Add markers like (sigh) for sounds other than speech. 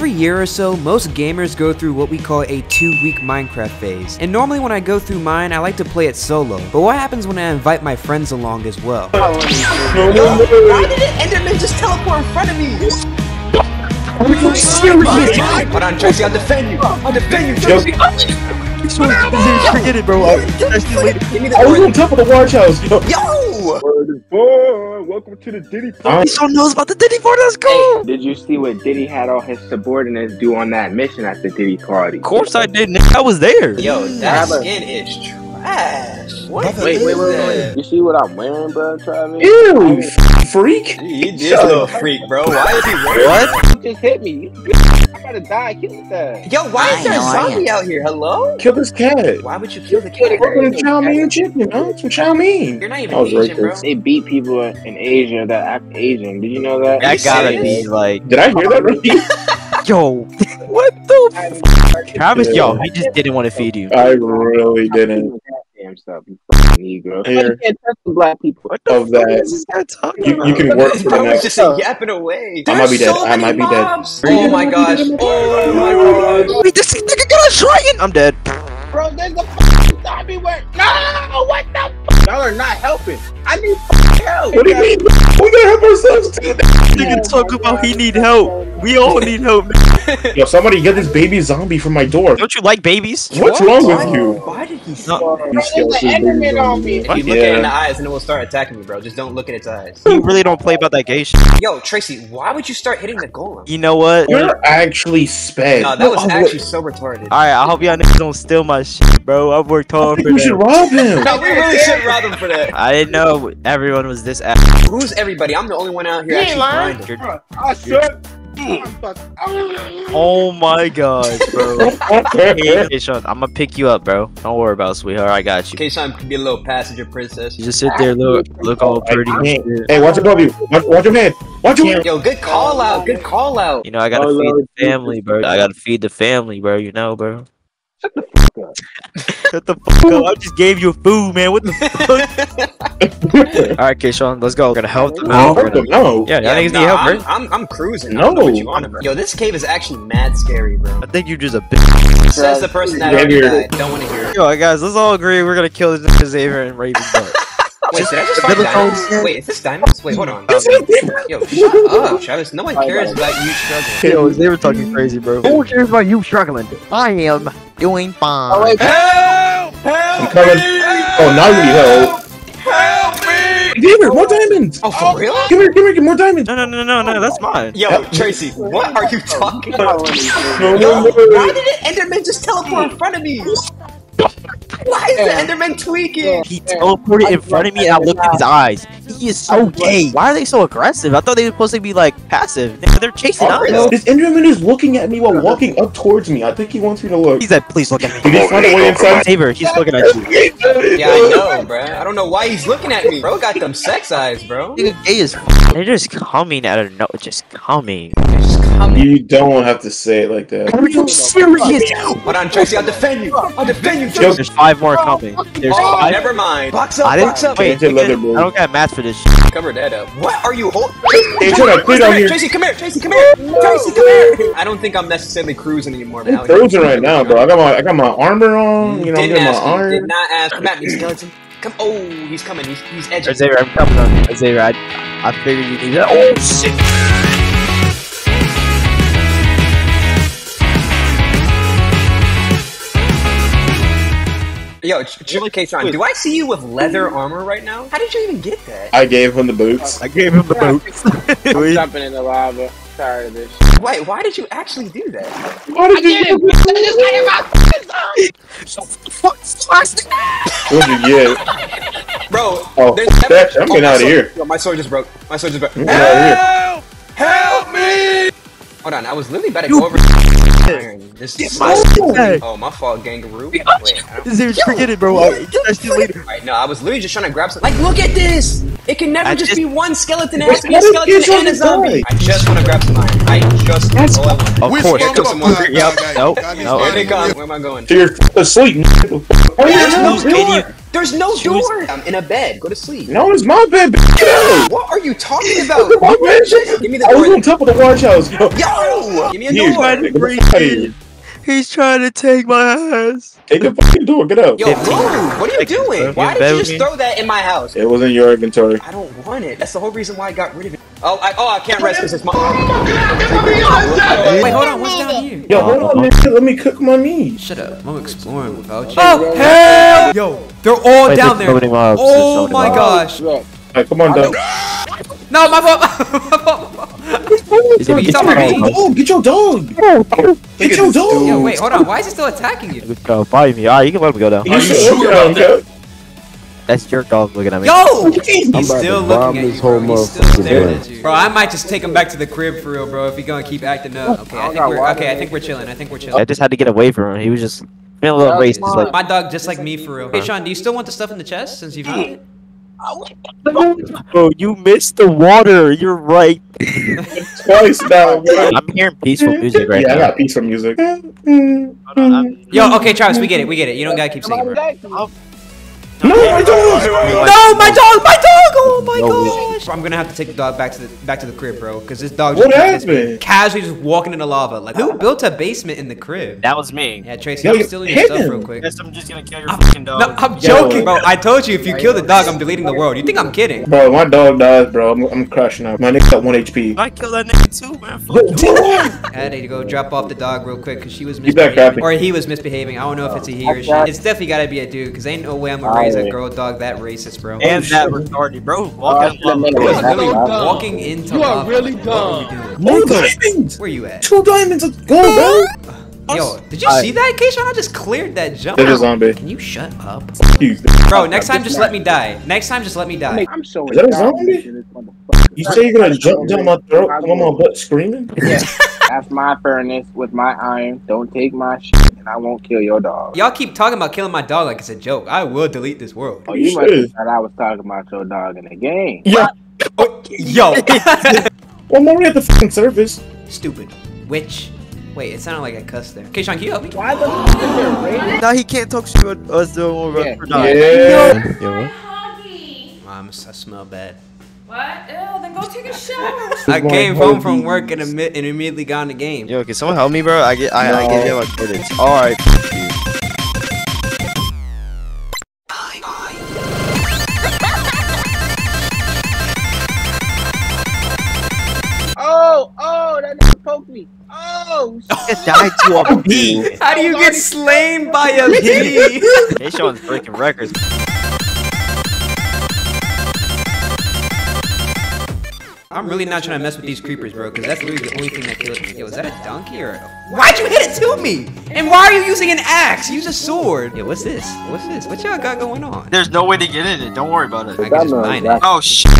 Every year or so, most gamers go through what we call a two-week Minecraft phase. And normally when I go through mine, I like to play it solo. But what happens when I invite my friends along as well? Why did it Enderman just teleport in front of me? Hold on, Tracy, I'll defend you. I'll defend you, Tracy. Forget it, bro. I, Give me the I was on top of the watch house, yo. Yo! Boy, welcome to the Diddy he so knows about the Diddy part. Let's go. Did you see what Diddy had all his subordinates do on that mission at the Diddy party? Of course I did. Nigga. I was there. Yo, that Have a- skin is trash. What Wait, is wait, wait, wait. You see what I'm wearing, bro, Travis? Ew, f- freak. He is a little freak, bro. Why is he wearing What? You just hit me. I gotta die. Kill that. Yo, why is I there a zombie out here? Hello? Kill this cat. Why would you kill the cat? Welcome to chow mein chicken, huh? Some chow mein. You're not even I right Asian, bro. They beat people in Asia that act Asian. Did you know that? That you gotta serious? be like, Did I hear that right? (laughs) yo, (laughs) what the? F- (laughs) Travis, yo, he just didn't want to feed you. I really didn't. Damn stuff, you fucking Negro. Here. You can't touch the black people. What the Of fuck that. is this guy talking You, about? you can work for the Bro, next. it's just yapping away. I might be There's dead. so I many might be dead. mobs. Oh my gosh. Oh my gosh. Wait, this nigga got a shrine. I'm dead. Bro, there's a fucking zombie where. No, what the fuck? Y'all are not helping. I need fucking help. What do you mean? We gotta help ourselves too. Nigga talk about he need help. We all need help. Yo, somebody get this baby zombie from my door. Don't you like babies? What's wrong with you? Why did he say No. that? You scared There's this an baby Enderman on me. If you look at it in the eyes, and it will start attacking me, bro. Just don't look at its eyes. You really don't play about that gay shit. Yo, Tracy, why would you start hitting the golem? You know what? You're actually sped. No, that was Oh, wait. actually so retarded. right, I hope y'all niggas don't steal my shit, bro. I've worked I hard think for we should rob him. (laughs) No, we really should rob him for that. I didn't know everyone was this ass. Who's everybody? I'm the only one out here actually grinding. You're- I should. Oh my gosh, bro. (laughs) hey, Sean, I'm gonna pick you up, bro. Don't worry about it, sweetheart. I got you. Kayshawn could be a little passenger princess. You just sit there, look, look all pretty. I. Hey, watch above you. Watch, watch your head. Watch your head. Yo, good call out. Good call out. You know, I gotta Oh, feed Lord the family, bro. I gotta feed the family, bro. You know, bro. Shut the fuck up. Shut the fuck up. I just gave you food, man. What the (laughs) fuck? All right, Keyshawn, let's go. We're gonna help them out. We're hurt gonna- them, no. Yeah, y'all Yeah, nah, need help, I'm, right? I'm, I'm cruising. I No. what you want about. Yo, this cave is actually mad scary, bro. I think you're just a bitch. Says the person that Yeah, already died. Don't want to hear it. Yo, guys, let's all agree we're gonna kill this nigga Xavier and Raven. Butt. (laughs) Wait, did I just find diamonds? Wait, is this diamonds? Wait, hold on. This. Yo, shut up, Travis. No one cares about you struggling. Yo, Xavier talking crazy, bro. Who cares about you struggling? I am doing fine. Help! I'm Help! coming. Oh, now you need help. Help me! Give her more diamonds. Oh, for real? Give her, give her, give more diamonds. No, no, no, no, no, that's mine. Yo, Tracy, what are you talking about? No, Yo, no, no. why did it Enderman just teleport in front of me? Why is the Enderman tweaking? He teleported in front of me and I looked in his eyes. He is so gay. Why are they so aggressive? I thought they were supposed to be like passive. They're chasing Oh, us. really? This Enderman is looking at me while walking up towards me. I think he wants me to look. He said, please look at He me. just find a way inside. Xavier, he's looking at you. Yeah, I know, bro. I don't know why he's looking at me. Bro got them sex eyes, bro. Nigga gay as They're just coming out of no, just coming. They're coming. You don't have to say it like that. Are you serious? Hold on, Tracy, I'll defend you. I'll defend you, Yo, Tracy. There's five more coming. There's Oh, five. never mind. Box up, I didn't box up. wait. Tainted leather. I don't got math for this shit. Cover that up. What are you holding? Hey, shut up. Clear down here. Tracy, come here. Tracy, come here. Tracy, come here. I don't think I'm necessarily cruising anymore. I'm now. frozen right now, bro. I got my I got my armor on. You know, I'm Didn't getting my ask you. Did arm. not ask. Come at me, skeleton. Come. Oh, he's coming. He's he's edging. Xavier, I'm coming on you. Xavier, I, I figured you needed. Oh shit! Yo, Ch- Chili K-Tron, do I see you with leather armor right now? How did you even get that? I gave him the boots. I gave him the boots. (laughs) I'm (laughs) jumping in the lava. Tired of this. Wait, why did you actually do that? Why did you? What'd you get? Bro, Oh, there's that- I'm getting oh, my out of here. Yo, my sword just broke. My sword just broke. I'm getting out of here. Help me! Hold on, I was literally about to go over iron. This is my sword. Oh, my fault, Gangaroo. Wait, I forget it, bro. I'll get that shit later. Right, no, I was literally just trying to grab something. Like, look at this! It can never just, just- be one skeleton. It has to be a skeleton and a zombie. dying? I just want to grab some iron. I just That's- all I want. Of course. one? took some more. Yep. Nope. Nope. Here they come. Where am I going? So you're asleep. Oh, There's no no, door. door. There's no door. I'm in a bed. Go to sleep. No, it's my bed. Get out. What are you talking about? My bed. Give me the I was on top of the watch house. Yo, Yo! Give me a Here, door. Nigga, get the fuck outta here. He's trying to take my ass. Take the fucking door. Get out. Yo, move! What are you doing? Why did you just throw that in my house? It was in your inventory. I don't want it. That's the whole reason why I got rid of it. Oh, I, oh, I can't rest because it's my. Wait, hold on. What's down here? Yo, hold on, nigga. Let me cook my meat. Shut up. I'm exploring without you. Oh, hell! Yo, they're all Wait, down there. Oh my else. gosh. Look, Alright, come on, Doug. No, (laughs) my fault. my fault. He's gonna get your dog. Oh, get your dog. Get your dog. Yo, wait, hold on. Why is it still attacking you? Good dog. Follow me. Alright, you can let me go down. You you should sure look about that? That's your dog looking at me. Yo! He's still looking at this you, bro. whole He's still staring at you. Bro, I might just take him back to the crib for real, bro. If he gonna keep acting up. Okay, I think we're okay. I think we're chilling. I think we're chilling. I just had to get away from him. He was just feeling a little racist. Like, My dog, just like me, for real. Hey, Sean, do you still want the stuff in the chest since you found it? Bro, you missed the water. You're right. Twice now, (laughs) bro. I'm hearing peaceful music right Yeah, I now. got peace from music. Yo, okay, Travis, we get it. We get it. You don't gotta keep singing, bro. No, I don't. No, my dog, my dog! Oh my No. Gosh! I'm gonna have to take the dog back to the back to the crib, bro, because this dog What just happened? casually just walking in the lava. Like, who built a basement in the crib? That was me. Yeah, Tracy, Yo, I'm you stealing hit your stuff him. real quick. Guess I'm just gonna kill your fucking dog. No, I'm joking, bro. I told you if you kill the dog, I'm deleting the world. You think I'm kidding? Bro, my dog dies, bro. I'm, I'm crashing out. My nigga's got 1 HP. I killed that nigga too, man. Fuck you. I had to go drop off the dog real quick because she was misbehaving. Or he was misbehaving. I don't know if it's a he or she. It's definitely gotta be a dude because ain't no way I'm gonna raise a girl dog that racist, bro. And oh, that retarded, bro. Walking Oh, lava. shit, He was That's literally so dumb. walking into You are lava. really Like, what were you dumb. doing? Diamonds! Where are you at? Two diamonds! of gold, bro! Yo, did you see that, Keishawn? I just cleared that jump. There's a zombie. Can you shut up? Excuse. Bro, next time just let me die. Next time just let me die. I'm so Is that a zombie? to this motherfucker. You say you're gonna jump down my throat, come on my butt screaming? Yeah. (laughs) That's my furnace with my iron. Don't take my shit, and I won't kill your dog. Y'all keep talking about killing my dog like it's a joke. I will delete this world. Oh, You you must should. have thought I was talking about your dog in the game. Yeah. Oh, yo. Well, I'm already at the fucking surface. Stupid. Witch. Wait, it sounded like I cussed there. Keishawn, can you help me? Why the fuck is there rating? Now he can't talk shit about us doing what we're Yeah. we're not. Yeah. Yo. Huggy. Um, I smell bad. What? Ew, then go take a shower. (laughs) I came home from work and, imme- and immediately got in the game. Yo, can someone help me, bro? I get, I, I No. give you like credits. (laughs) All right. Oh, oh, that nigga poked me. Oh, shit. died to a bee. (laughs) How do you oh, get slain by a bee? Hey, Sean's breaking records. I'm really not trying to mess with these creepers, bro, because that's literally the only thing that killed me. Yo, is that a donkey or a... Why'd you hit it to me? And why are you using an axe? Use a sword. Yo, what's this? What's this? What y'all got going on? There's no way to get in it. Don't worry about it. I can just mine it. Oh shit!